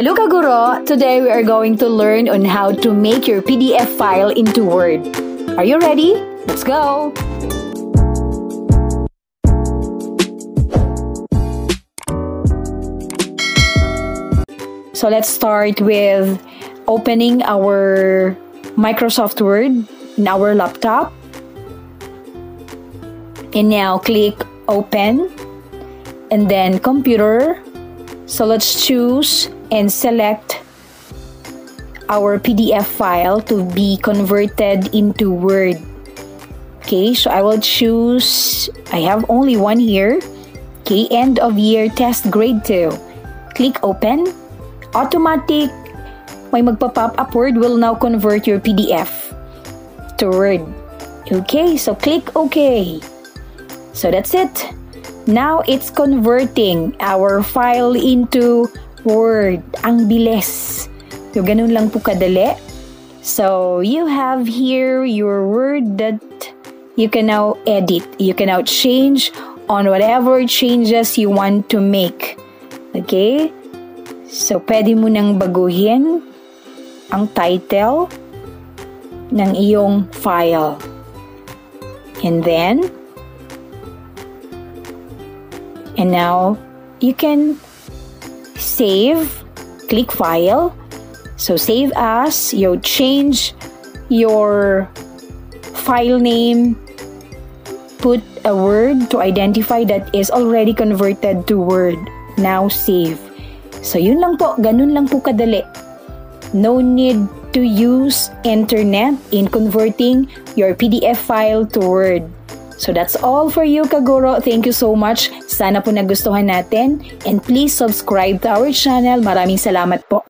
Hello Kaguro! Today we are going to learn on how to make your PDF file into Word. Are you ready? Let's go! So let's start with opening our Microsoft Word in our laptop. And now click Open and then Computer. So let's choose and select our PDF file to be converted into Word. Okay, so I will choose, I have only one here. Okay, end of year test grade 2. Click open. Automatic, may magpa-pop up Word will now convert your PDF to Word. Okay, so click OK. So that's it. Now it's converting our file into word. Ang bilis. So, ganun lang po kadali. So, you have here your word that you can now edit. You can now change on whatever changes you want to make. Okay? So, pwede mo nang baguhin ang title ng iyong file. And then, and now, you can save, click file. So save as, you change your file name, put a word to identify that is already converted to Word. Now save. So yun lang po, ganun lang po kadali. No need to use internet in converting your PDF file to Word. So that's all for you, Kaguro. Thank you so much. Sana po nagustuhan natin. And please subscribe to our channel. Maraming salamat po.